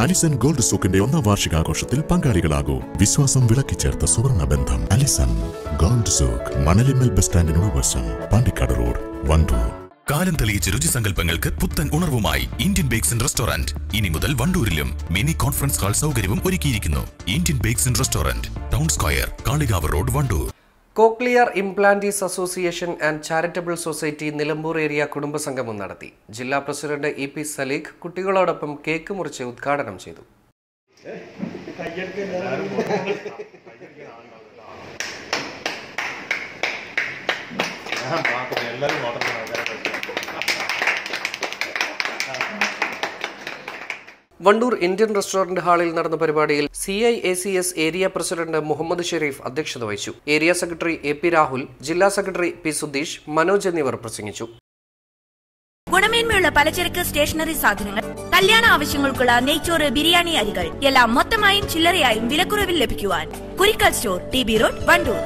Allison gold സൂക്കിന്റെ ഒന്നാം വാർഷികാഘോഷത്തിൽ പങ്കാളികളാകൂ. വിശ്വാസം വിളക്കിച്ചേർത്ത സുവർണ ബന്ധം. Alison Gold Souk Manalimal bus സ്റ്റാൻഡിനോട് വശം പാണ്ടിക്കാട് റോഡ് വണ്ടൂർ. കാലം തെളിയിച്ച രുചിസങ്കല്പങ്ങൾക്ക് പുത്തൻ ഉണർവുമായി ഇന്ത്യൻ ബേക്സ് റെസ്റ്റോറന്റ്. ഇനി മുതൽ വണ്ടൂരിലും മിനി കോൺഫറൻസ് ഹാൾ സൗകര്യവും ഒരുക്കിയിരിക്കുന്നു. Indian bakes restaurant town square Kalikavu road Wandoor. Cochlear implantees association and charitable society Nilambur area കുടുംബസംഗമം നടത്തി. ജില്ലാ പ്രസിഡന്റ് ഇ പി സലീഖ് കുട്ടികളോടൊപ്പം കേക്ക് മുറിച്ച് ഉദ്ഘാടനം ചെയ്തു. വണ്ടൂർ ഇന്ത്യൻ റെസ്റ്റോറന്റ് ഹാളിൽ നടന്ന പരിപാടിയിൽ C I A C S area president Muhammad Sharif അധ്യക്ഷത വഹിച്ചു. Area secretary A P Rahul ജില്ലാ സെക്രട്ടറി പി സുധീഷ് മനോജ് എന്നിവർ പ്രസംഗിച്ചു. ഗുണമേന്മയുള്ള പലചരക്ക് സ്റ്റേഷനറി സാധനങ്ങൾ കല്യാണ ആവശ്യങ്ങൾക്കുള്ള നെയ്ച്ചോറ് ബിരിയാണി അരികൾ എല്ലാം മൊത്തമായും ചില്ലറയായും വിലക്കുറവിൽ ലഭിക്കുവാൻ Kurikkal store T B road Wandoor.